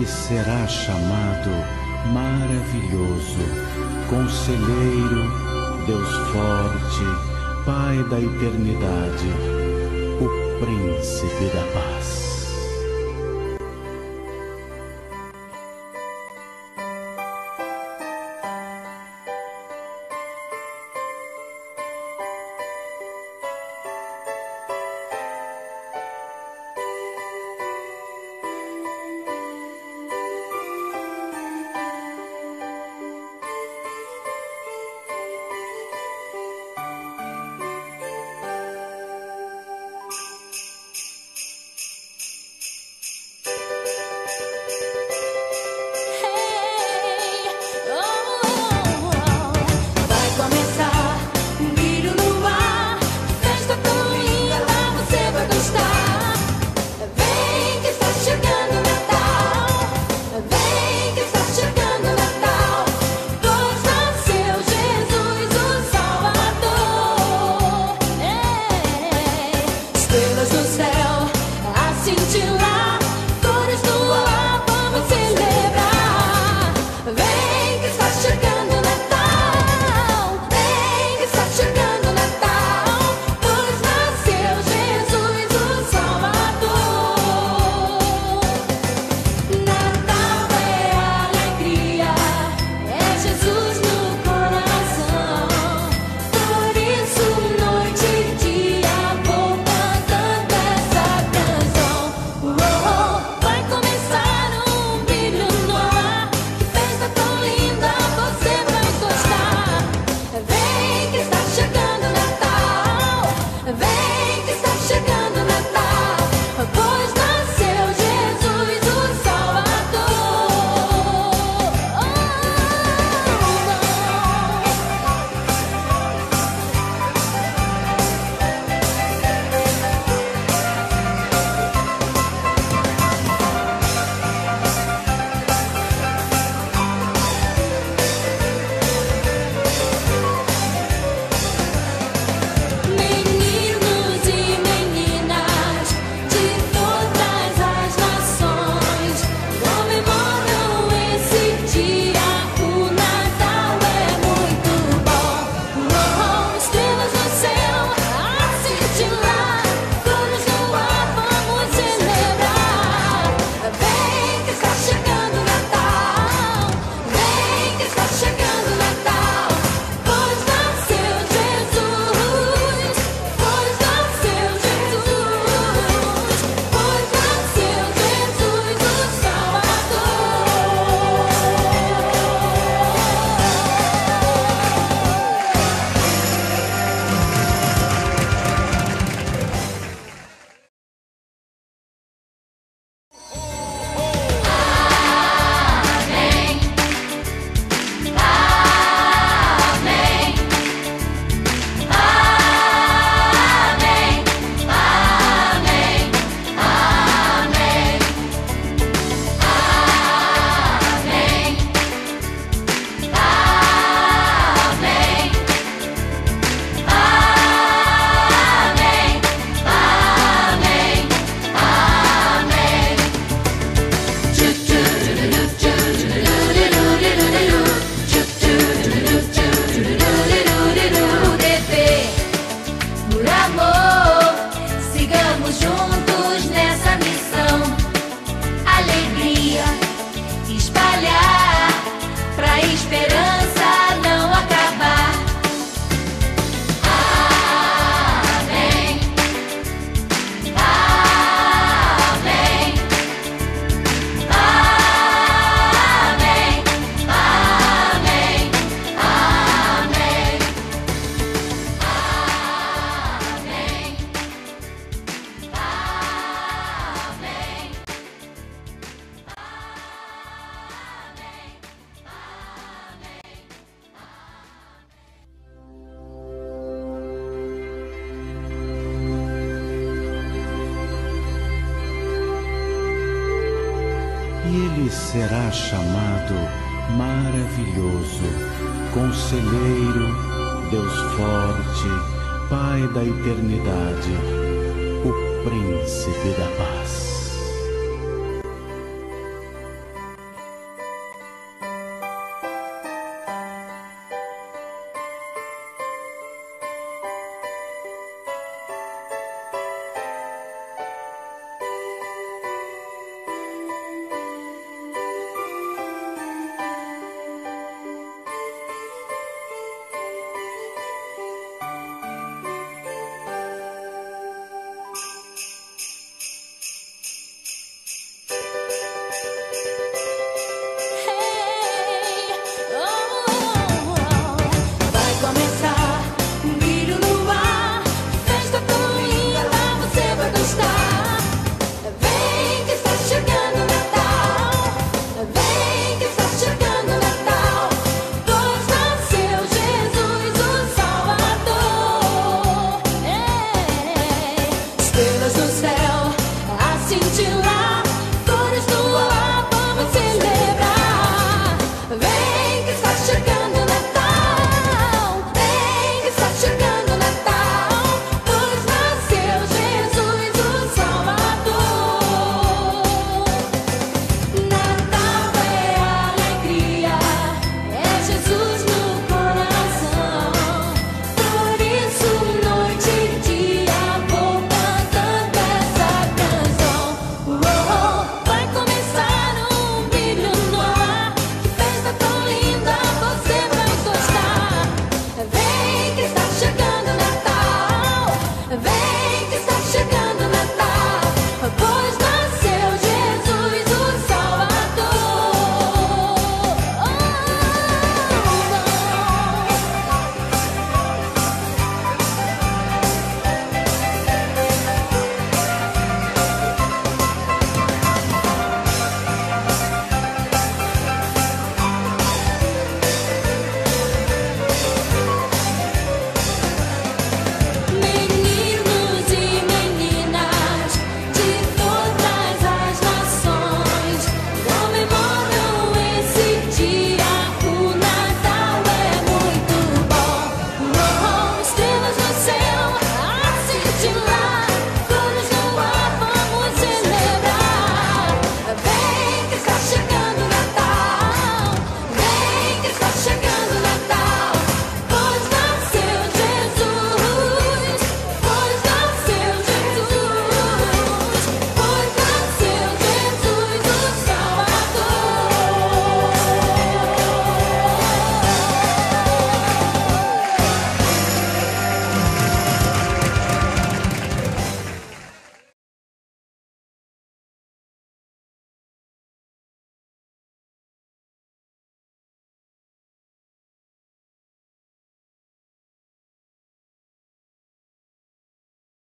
Ele será chamado Maravilhoso, Conselheiro, Deus Forte, Pai da Eternidade, o Príncipe da Paz. será chamado Maravilhoso, Conselheiro, Deus Forte, Pai da Eternidade, o Príncipe da Paz.